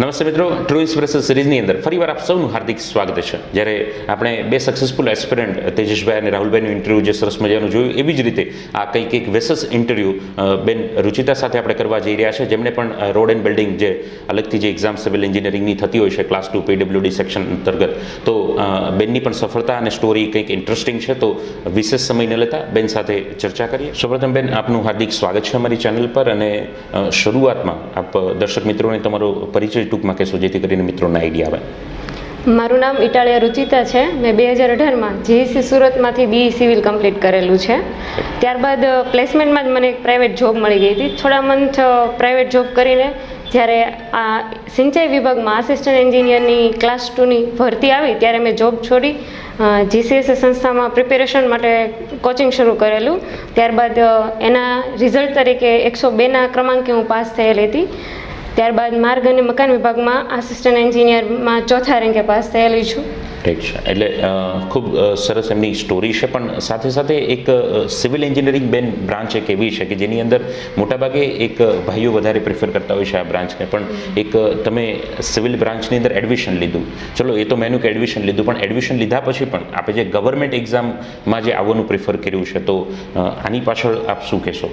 નમસ્તે મિત્રો true express સિરીઝની અંદર ફરીવાર આપ સૌનું હાર્દિક સ્વાગત છે. જ્યારે આપણે બે સક્સેસફુલ એસ્પિરન્ટ તેજસભાઈ અને રાહુલભાઈનું ઇન્ટરવ્યૂ જે સરસ મજાનું જોયું, એવી જ રીતે આ કંઈક એક વેસસ ઇન્ટરવ્યૂ બેન રુચિતા સાથે આપણે કરવા જઈ રહ્યા છે. જેમણે પણ રોડ એન્ડ બિલ્ડિંગ જે અલગથી જે એક્ઝામ સિવિલ એન્જિનિયરિંગની થતી હોય છે ક્લાસ ટુ પીડબ્લ્યુડી સેક્શન અંતર્ગત. તો બેનની પણ સફળતા અને સ્ટોરી કંઈક ઇન્ટરેસ્ટિંગ છે. તો વિશેષ સમય ન લેતા બેન સાથે ચર્ચા કરીએ. સૌપ્રથમ બેન, આપનું હાર્દિક સ્વાગત છે અમારી ચેનલ પર અને શરૂઆતમાં આપ દર્શક મિત્રોને તમારો પરિચય ટૂંકમાં કહેશો, જેથી કરીને મિત્રોને આઈડિયા આવે. મારું નામ ઇટાલિયા રુચિતા છે. મેં બે હજાર અઢારમાં જીઈસી સુરતમાંથી બી સિવિલ કમ્પ્લીટ કરેલું છે. ત્યારબાદ પ્લેસમેન્ટમાં જ મને એક પ્રાઇવેટ જોબ મળી ગઈ હતી. થોડા મંથ પ્રાઇવેટ જોબ કરીને જ્યારે આ સિંચાઈ વિભાગમાં આસિસ્ટન્ટ એન્જિનિયરની ક્લાસ ટુની ભરતી આવી, ત્યારે મેં જોબ છોડી જીસીએસ સંસ્થામાં પ્રિપેરેશન માટે કોચિંગ શરૂ કરેલું. ત્યારબાદ એના રિઝલ્ટ તરીકે એકસો બેના ક્રમાંકે હું પાસ થયેલી હતી. ત્યારબાદ માર્ગ અને મકાન વિભાગમાં આસિસ્ટન્ટ એન્જિનિયરમાં ચોથા રેન્કે પાસ થયેલી છું. ઠીક છે. એટલે ખૂબ સરસ એમની સ્ટોરી છે. પણ સાથે સાથે એક સિવિલ એન્જિનિયરિંગ બેન બ્રાન્ચ એક એવી છે કે જેની અંદર મોટાભાગે એક ભાઈઓ વધારે પ્રિફર કરતા હોય છે આ બ્રાન્ચને પણ એક તમે સિવિલ બ્રાન્ચની અંદર એડમિશન લીધું. ચલો, એ તો મેનું કે એડમિશન લીધું. પણ એડમિશન લીધા પછી પણ આપણે જે ગવર્મેન્ટ એક્ઝામમાં જે આવવાનું પ્રિફર કર્યું છે, તો આની પાછળ આપ શું કહેશો?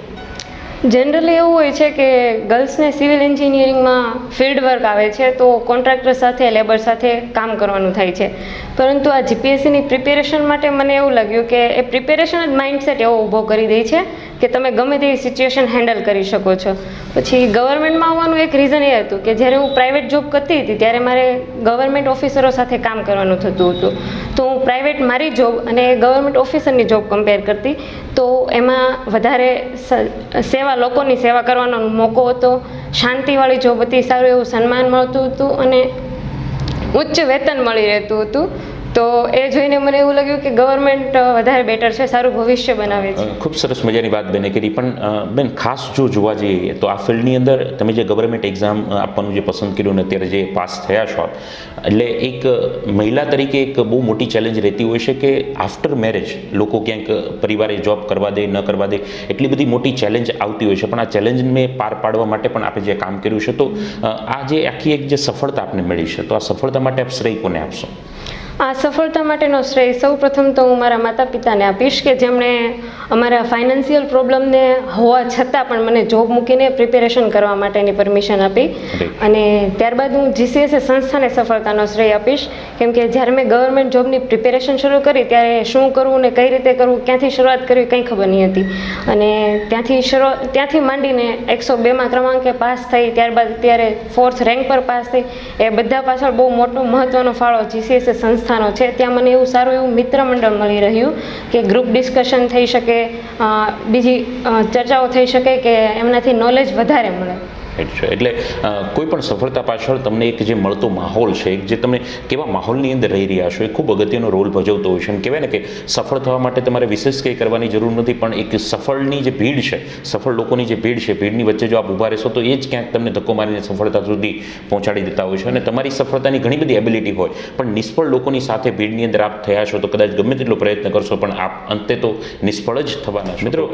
જનરલી એવું હોય છે કે ગર્લ્સને સિવિલ એન્જિનિયરિંગમાં ફિલ્ડ વર્ક આવે છે, તો કોન્ટ્રાક્ટર સાથે લેબર સાથે કામ કરવાનું થાય છે. પરંતુ આ જીપીએસસીની પ્રિપેરેશન માટે મને એવું લાગ્યું કે એ પ્રિપેરેશન જ માઇન્ડસેટ એવો ઊભો કરી દે છે. કે તમે ગમે તેવી સિચ્યુએશન હેન્ડલ કરી શકો છો. પછી ગવર્મેન્ટમાં આવવાનું એક રીઝન એ હતું કે જ્યારે હું પ્રાઇવેટ જોબ કરતી હતી ત્યારે મારે ગવર્મેન્ટ ઓફિસરો સાથે કામ કરવાનું થતું હતું. તો હું પ્રાઇવેટ મારી જોબ અને ગવર્મેન્ટ ઓફિસરની જોબ કમ્પેર કરતી. તો એમાં વધારે સેવા, લોકોની સેવા કરવાનો મોકો હતો. શાંતિવાળી જોબ હતી, સારું એવું સન્માન મળતું હતું અને ઉચ્ચ વેતન મળી રહેતું હતું. તો એ જોઈને મને એવું લાગ્યું કે ગવર્મેન્ટ વધારે બેટર છે, સારું ભવિષ્ય બનાવે છે. ખૂબ સરસ મજાની વાત બેને કરી. પણ બેન, ખાસ જો જોવા જઈએ તો આ ફિલ્ડની અંદર તમે જે ગવર્મેન્ટ એક્ઝામ આપવાનું જે પસંદ કર્યું ને અત્યારે જે પાસ થયા છો એટલે એક મહિલા તરીકે એક બહુ મોટી ચેલેન્જ રહેતી હોય છે કે આફ્ટર મેરેજ લોકો ક્યાંક પરિવારે જોબ કરવા દે, ન કરવા દે, એટલી બધી મોટી ચેલેન્જ આવતી હોય છે. પણ આ ચેલેન્જને પાર પાડવા માટે પણ આપણે જે કામ કર્યું છે. તો આ જે આખી એક જે સફળતા આપને મળી છે, તો આ સફળતા માટે આપ શ્રેય કોને આપશો? આ સફળતા માટેનો શ્રેય સૌ પ્રથમ તો હું મારા માતા પિતાને આપીશ કે જેમણે અમારા ફાઇનાન્સિયલ પ્રોબ્લેમને હોવા છતાં પણ મને જોબ મૂકીને પ્રિપેરેશન કરવા માટેની પરમિશન આપી. અને ત્યારબાદ હું જીસીએસએ સંસ્થાને સફળતાનો શ્રેય આપીશ. કેમ કે જ્યારે મેં ગવર્મેન્ટ જોબની પ્રિપેરેશન શરૂ કરી ત્યારે શું કરવું ને કઈ રીતે કરવું ક્યાંથી શરૂઆત કરવી કંઈ ખબર નહીં હતી. અને ત્યાંથી શરૂઆત ત્યાંથી માંડીને એકસો બેમાં ક્રમાંકે પાસ થઈ ત્યારબાદ અત્યારે ફોર્થ રેન્ક પર પાસ થઈ. એ બધા પાછળ બહુ મોટો મહત્ત્વનો ફાળો જીસીએસએ સંસ્થાનો છે. ત્યાં મને એવું સારું એવું મિત્ર મંડળ મળી રહ્યું કે ગ્રુપ ડિસ્કશન થઈ શકે બીજી ચર્ચાઓ થઈ શકે કે એમનાથી નોલેજ વધારે મળે. રાઈટ છે. એટલે કોઈ પણ સફળતા પાછળ તમને એક જે મળતો માહોલ છે, એક જે તમે કેવા માહોલની અંદર રહી રહ્યા છો, એ ખૂબ અગત્યનો રોલ ભજવતો હોય છે. અને કહેવાય ને કે સફળ થવા માટે તમારે વિશેષ કંઈ કરવાની જરૂર નથી, પણ એક સફળની જે ભીડ છે, સફળ લોકોની જે ભીડ છે, ભીડની વચ્ચે જો આપ ઊભા રહેશો તો એ જ ક્યાંક તમને ધક્કો મારીને સફળતા સુધી પહોંચાડી દેતા હોય છે. અને તમારી સફળતાની ઘણી બધી એબિલિટી હોય, પણ નિષ્ફળ લોકોની સાથે ભીડની અંદર આપ થયા છો તો કદાચ ગમે તેટલો પ્રયત્ન કરશો, પણ આપ અંતે તો નિષ્ફળ જ થવાના છો. મિત્રો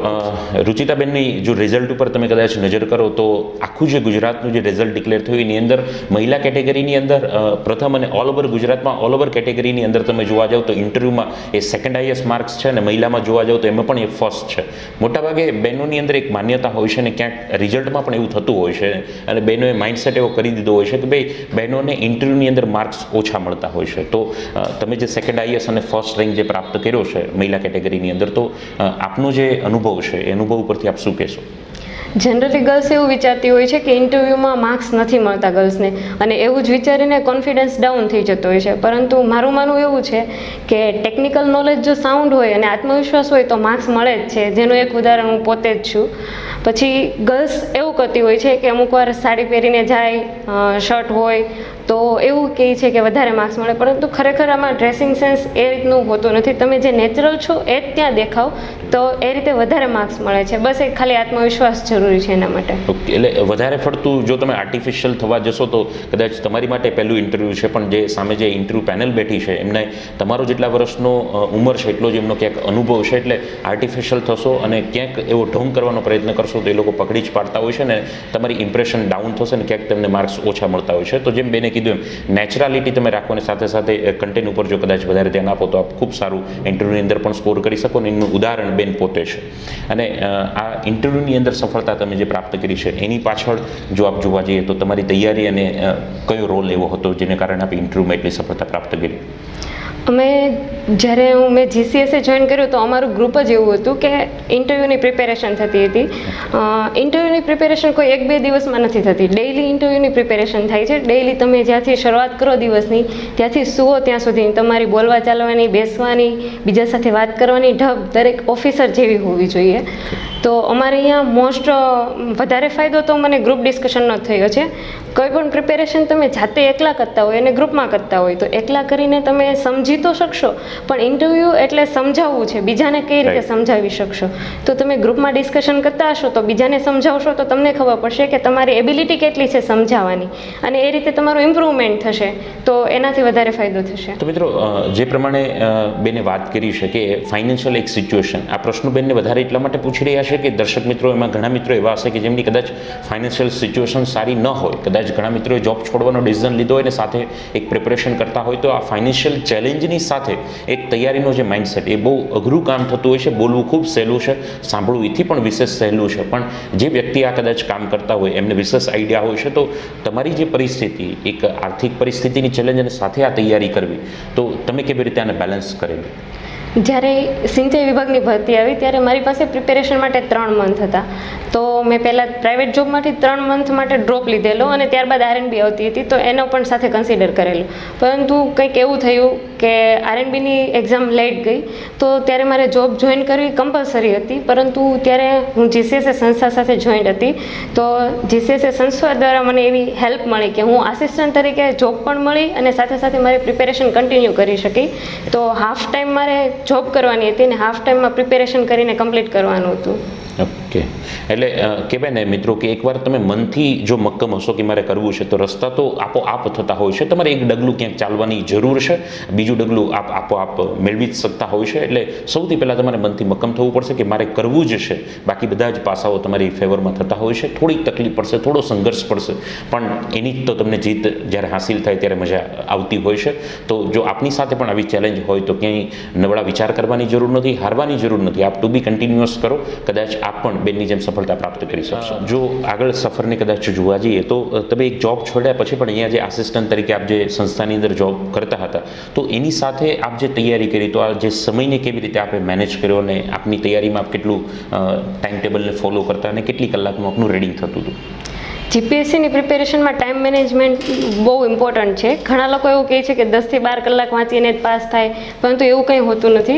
રુચિતાબેનની જો રિઝલ્ટ ઉપર તમે કદાચ નજર કરો તો આખું જે ગુજરાતનું જે રિઝલ્ટ ડિક્લેર થયું એની અંદર મહિલા કેટેગરીની અંદર પ્રથમ અને ઓલ ઓવર ગુજરાતમાં ઓલ ઓવર કેટેગરીની અંદર તમે જોવા જાવ તો ઇન્ટરવ્યૂમાં એ સેકન્ડ હાઈએસ્ટ માર્ક્સ છે અને મહિલામાં જોવા જાઓ તો એમાં પણ એ ફર્સ્ટ છે. મોટાભાગે બહેનોની અંદર એક માન્યતા હોય છે અને ક્યાંક રિઝલ્ટમાં પણ એવું થતું હોય છે અને બહેનોએ માઇન્ડસેટ એવો કરી દીધો હોય છે કે ભાઈ બહેનોને ઇન્ટરવ્યૂની અંદર માર્ક્સ ઓછા મળતા હોય છે. તો તમે જે સેકન્ડ આઈએસ અને ફર્સ્ટ રેન્ક જે પ્રાપ્ત કર્યો છે મહિલા કેટેગરીની અંદર તો આપનો જે અનુભવ છે એ અનુભવ ઉપરથી આપ શું કહેશો? જનરલી ગર્લ્સ એવું વિચારતી હોય છે કે ઇન્ટરવ્યૂમાં માર્ક્સ નથી મળતા ગર્લ્સને અને એવું જ વિચારીને કોન્ફિડન્સ ડાઉન થઈ જતો હોય છે. પરંતુ મારું માનવું એવું છે કે ટેકનિકલ નોલેજ જો સાઉન્ડ હોય અને આત્મવિશ્વાસ હોય તો માર્ક્સ મળે જ છે. જેનું એક ઉદાહરણ હું પોતે જ છું. પછી ગર્લ્સ એવું કરતી હોય છે કે અમુક વાર સાડી પહેરીને જાય શર્ટ હોય તો એવું કહે છે કે વધારે માર્ક્સ મળે, પરંતુ ખરેખર આમાં ડ્રેસિંગ સેન્સ એ રીતનું હોતું નથી. તમે જે નેચરલ છો એ જ ત્યાં દેખાવ, તો એ રીતે વધારે માર્ક્સ મળે છે. બસ એ ખાલી આત્મવિશ્વાસ જરૂરી છે એના માટે. ઓકે, એટલે વધારે પડતું જો તમે આર્ટિફિશિયલ થવા જશો, તો કદાચ તમારી માટે પહેલું ઇન્ટરવ્યૂ છે, પણ જે સામે જે ઇન્ટરવ્યૂ પેનલ બેઠી છે, એમને તમારો જેટલા વર્ષનો ઉંમર છે, એટલો જ એમનો ક્યાંક અનુભવ છે, એટલે આર્ટિફિશિયલ થશો અને ક્યાંક એવો ઢોંગ કરવાનો પ્રયત્ન કરશો, તો એ લોકો પકડી જ પાડતા હોય છે ને, તમારી ઇમ્પ્રેશન ડાઉન થશે ને ક્યાંક તમને માર્ક્સ ઓછા મળતા હોય છે. તો જેમ બેને કીધું એમ. નેચરાલિટી તમે રાખો અને સાથે સાથે કન્ટેન્ટ ઉપર જો કદાચ વધારે ધ્યાન આપો તો આપ ખૂબ સારું ઇન્ટરવ્યૂની અંદર પણ સ્કોર કરી શકો ને એનું ઉદાહરણ બેન પોતે છે. અને આ ઇન્ટરવ્યૂની અંદર સફળતા તમે જે પ્રાપ્ત કરી છે, એની પાછળ જો આપ જોવા જઈએ તો તમારી તૈયારી અને કયો રોલ એવો હતો જેને કારણે આપણે ઇન્ટરવ્યૂમાં એટલી સફળતા પ્રાપ્ત કરી? અમે જ્યારે હું મેં જીસીએસએ જોઈન કર્યું તો અમારું ગ્રુપ જ એવું હતું કે ઇન્ટરવ્યૂની પ્રિપેરેશન થતી હતી. ઇન્ટરવ્યૂની પ્રિપેરેશન કોઈ એક બે દિવસમાં નથી થતી. ડેઇલી ઇન્ટરવ્યૂની પ્રિપેરેશન થાય છે. ડેઇલી તમે જ્યાંથી શરૂઆત કરો દિવસની, ત્યાંથી સુવો ત્યાં સુધી. તમારી બોલવા ચાલવાની, બેસવાની, બીજા સાથે વાત કરવાની, ઢબ દરેક ઓફિસર જેવી હોવી જોઈએ. તો અમારે અહીંયા મોસ્ટ વધારે ફાયદો તો મને ગ્રુપ ડિસ્કશનનો થયો છે. કોઈ પણ પ્રિપેરેશન તમે જાતે એકલા કરતા હોય અને ગ્રુપમાં કરતા હોય, તો એકલા કરીને તમે સમજી તો શકશો. પણ ઇન્ટરવ્યૂ એટલે સમજાવવું છે. બીજાને કઈ રીતે સમજાવી શકશો? તો તમે ગ્રુપમાં ડિસ્કશન કરતા હશો તો બીજાને સમજાવશો તો તમને ખબર પડશે કે તમારી એબિલિટી કેટલી છે સમજાવવાની. અને એ રીતે તમારું ઇમ્પ્રુવમેન્ટ થશે તો એનાથી વધારે ફાયદો થશે. તો મિત્રો જે પ્રમાણે બેને વાત કરી છે કે ફાઇનાન્શિયલ એક સિચ્યુએશન આ પ્રશ્નો બેનને વધારે એટલા માટે પૂછી રહ્યા છે કે દર્શક મિત્રો એમાં ઘણા મિત્રો એવા હશે કે જેમની કદાચ ફાઇનાન્શિયલ સિચ્યુએશન સારી ન હોય. કદાચ ઘણા મિત્રોએ જોબ છોડવાનો ડિસિઝન લીધો હોય અને સાથે એક પ્રિપરેશન કરતા હોય. તો આ ફાઇનાન્શિયલ ચેલેન્જની સાથે એક તૈયારીનો જે માઇન્ડસેટ એ બહુ અઘરું કામ થતું હોય છે, બોલવું ખૂબ સહેલું છે, સાંભળવું એથી પણ વિશેષ સહેલું છે. પણ જે વ્યક્તિ આ કદાચ કામ કરતા હોય, એમને વિશેષ આઈડિયા હોય છે, તો તમારી જે પરિસ્થિતિ, એક આર્થિક પરિસ્થિતિની ચેલેન્જ અને સાથે આ તૈયારી કરવી, તો તમે કેવી રીતે આને બેલેન્સ કરેલું? જ્યારે સિંચાઈ વિભાગની ભરતી આવી ત્યારે મારી પાસે પ્રિપેરેશન માટે ત્રણ મંથ હતા. તો મેં પહેલાં પ્રાઇવેટ જોબમાંથી ત્રણ મંથ માટે ડ્રોપ લીધેલો અને ત્યારબાદ આરએનબી આવતી હતી. તો એનો પણ સાથે કન્સિડર કરેલું. પરંતુ કંઈક એવું થયું કે આરએનબીની એક્ઝામ લેટ ગઈ. તો ત્યારે મારે જોબ જોઈન કરવી કમ્પલસરી હતી. પરંતુ ત્યારે હું જીસીએસએ સંસ્થા સાથે જોઈન્ટ હતી. તો જીસીએસએ સંસ્થા દ્વારા મને એવી હેલ્પ મળી કે હું આસિસ્ટન્ટ તરીકે જોબ પણ મળી અને સાથે સાથે મારી પ્રિપેરેશન કન્ટિન્યુ કરી શકી. તો હાફ ટાઈમ મારે જોબ કરવાની હતી અને હાફ ટાઈમમાં પ્રિપેરેશન કરીને કમ્પ્લીટ કરવાનું હતું. ઓકે એટલે કહેવાય ને મિત્રો કે એકવાર તમે મનથી જો મક્કમ હશો કે મારે કરવું છે, તો રસ્તા તો આપોઆપ થતા હોય છે. તમારે એક ડગલું ક્યાંક ચાલવાની જરૂર છે, બીજું ડગલું આપ, આપોઆપ મેળવી જ શકતા હોય છે. એટલે સૌથી પહેલાં તમારે મનથી મક્કમ થવું પડશે કે મારે કરવું જ છે. બાકી બધા જ પાસાઓ તમારી ફેવરમાં થતા હોય છે. થોડીક તકલીફ પડશે, થોડો સંઘર્ષ પડશે. પણ એની જ તો તમને જીત જ્યારે હાંસિલ થાય ત્યારે મજા આવતી હોય છે. તો જો આપની સાથે પણ આવી ચેલેન્જ હોય તો ક્યાંય નબળા વિચાર કરવાની જરૂર નથી, હારવાની જરૂર નથી. આપ ટુ બી કન્ટિન્યુઅસ કરો. કદાચ આપ પણ બેનની જેમ સફળતા પ્રાપ્ત કરી શકશો. જો આગળ સફરને કદાચ જોવા જઈએ તો તમે એક જોબ છોડ્યા પછી પણ અહીંયા જે આસિસ્ટન્ટ તરીકે આપ જે સંસ્થાની અંદર જોબ કરતા હતા તો એની સાથે આપ જે તૈયારી કરી તો આ જે સમયને કેવી રીતે આપણે મેનેજ કર્યો અને આપની તૈયારીમાં આપ કેટલું ટાઈમ ટેબલને ફોલો કરતા અને કેટલી કલાકનું આપનું રીડિંગ થતું હતું? જીપીએસસીની પ્રિપેરેશનમાં ટાઈમ મેનેજમેન્ટ બહુ ઇમ્પોર્ટન્ટ છે. ઘણા લોકો એવું કહે છે કે દસથી બાર કલાક વાંચીને જ પાસ થાય, પરંતુ એવું કંઈ હોતું નથી.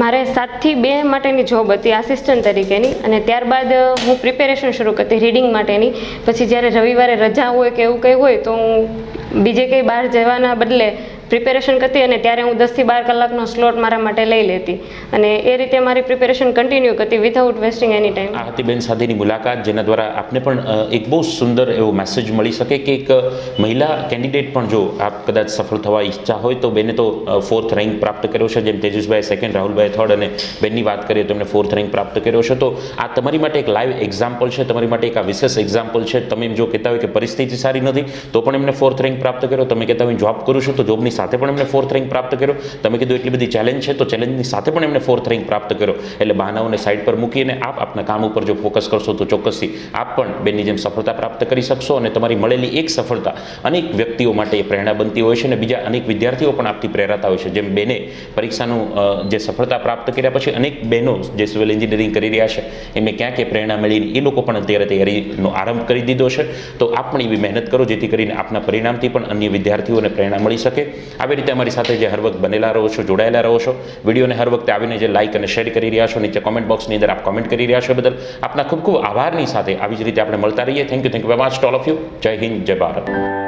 મારે સાતથી બે માટેની જોબ હતી આસિસ્ટન્ટ તરીકેની, અને ત્યારબાદ હું પ્રિપેરેશન શરૂ કરતી રીડિંગ માટેની. પછી જ્યારે રવિવારે રજા હોય કે એવું કંઈ હોય, તો હું બીજે કંઈ બહાર જવાના બદલે પ્રિપેરેશન કરતી અને ત્યારે હું દસથી બાર કલાકનો સ્લોટ મારા માટે લઈ લેતી. અને એ રીતે મારી પ્રિપેરેશન કન્ટિન્યુ કરતી વિથઆઉટ વેસ્ટિંગ એની ટાઈમ આ સાથેની મુલાકાત, જેના દ્વારા આપને પણ એક બહુ સુંદર એવો મેસેજ મળી શકે કે એક મહિલા કેન્ડિડેટ પણ જો આપ કદાચ સફળ થવા ઈચ્છા હોય તો બેને તો ફોર્થ રેન્ક પ્રાપ્ત કર્યો છે, જેમ તેજસભાઈ સેકન્ડ રાહુલભાઈ થર્ડ અને બેનની વાત કરીએ તો એમને ફોર્થ રેન્ક પ્રાપ્ત કર્યો છે. તો આ તમારી માટે એક લાઈવ એક્ઝામ્પલ છે, તમારી માટે એક આ વિશેષ એક્ઝામ્પલ છે. તમે જો કહેતા હોય કે પરિસ્થિતિ સારી નથી, તો પણ એમને ફોર્થ રેન્ક પ્રાપ્ત કર્યો. તમે કહેતા હોય જોબ કરું છું, તો જોબની સાથે પણ એમને ફોર્થ રેન્ક પ્રાપ્ત કર્યો. તમે કીધું એટલી બધી ચેલેન્જ છે, તો ચેલેન્જની સાથે પણ એમને ફોર્થ રેન્ક પ્રાપ્ત કર્યો. એટલે બહાનાઓને સાઈડ પર મૂકીને આપ આપના કામ ઉપર જો ફોકસ કરશો, તો ચોક્કસથી આપ પણ બેનની જેમ સફળતા પ્રાપ્ત કરી શકશો અને તમારી મળેલી એક સફળતા અનેક વ્યક્તિઓ માટે એ પ્રેરણા બનતી હોય છે અને બીજા અનેક વિદ્યાર્થીઓ પણ આપથી પ્રેરાતા હોય છે. જેમ બેને પરીક્ષાનું જે સફળતા પ્રાપ્ત કર્યા પછી અનેક બહેનો જે સિવિલ એન્જિનિયરિંગ કરી રહ્યા છે, એમને ક્યાં ક્યાં પ્રેરણા મળીને એ લોકો પણ અત્યારે તૈયારીનો આરંભ કરી દીધો છે. તો આપ પણ એવી મહેનત કરો જેથી કરીને આપના પરિણામથી પણ અન્ય વિદ્યાર્થીઓને પ્રેરણા મળી શકે. આવી રીતે અમારી સાથે જે હર વખત બનેલા રહો છો, જોડાયેલા રહો છો, વિડીયોને હર વખતે આવીને જે લાઇક અને શેર કરી રહ્યા છો, નીચે કોમેન્ટ બોક્સની અંદર આપ કોમેન્ટ કરી રહ્યા છો બદલ આપના ખૂબ ખૂબ આભારની સાથે આવી જ રીતે આપણે મળતા રહીએ. Thank you thank you very much all of you જય હિન્દ, જય ભારત.